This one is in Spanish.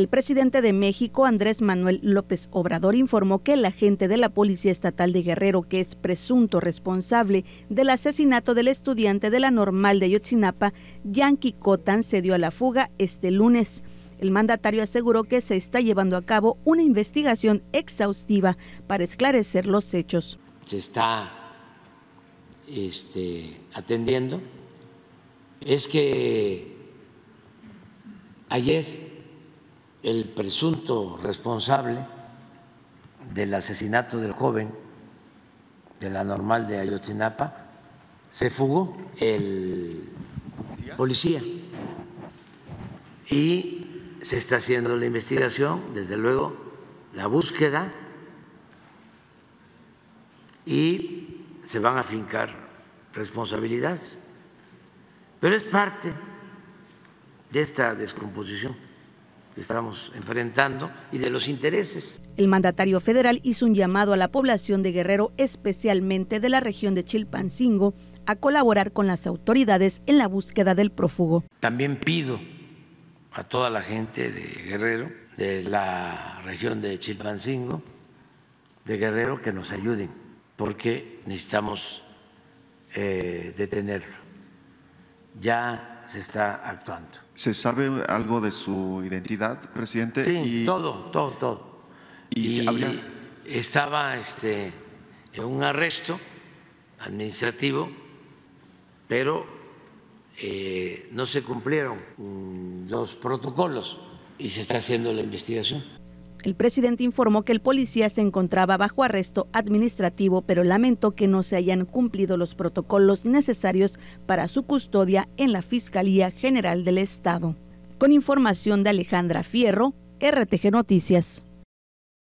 El presidente de México, Andrés Manuel López Obrador, informó que el agente de la Policía Estatal de Guerrero, que es presunto responsable del asesinato del estudiante de la normal de Yotzinapa, Yankee Cotan, se dio a la fuga este lunes. El mandatario aseguró que se está llevando a cabo una investigación exhaustiva para esclarecer los hechos. Se está este, atendiendo. Es que ayer el presunto responsable del asesinato del joven de la normal de Ayotzinapa, se fugó el policía y se está haciendo la investigación, desde luego la búsqueda y se van a fincar responsabilidades. Pero es parte de esta descomposición estamos enfrentando y de los intereses. El mandatario federal hizo un llamado a la población de Guerrero, especialmente de la región de Chilpancingo, a colaborar con las autoridades en la búsqueda del prófugo. También pido a toda la gente de Guerrero, de la región de Chilpancingo, de Guerrero, que nos ayuden, porque necesitamos eh, detenerlo. Ya se está actuando. ¿Se sabe algo de su identidad, presidente? Sí, todo, todo, todo. Y, estaba este, en un arresto administrativo, pero eh, no se cumplieron los protocolos y se está haciendo la investigación. El presidente informó que el policía se encontraba bajo arresto administrativo, pero lamentó que no se hayan cumplido los protocolos necesarios para su custodia en la Fiscalía General del Estado. Con información de Alejandra Fierro, RTG Noticias.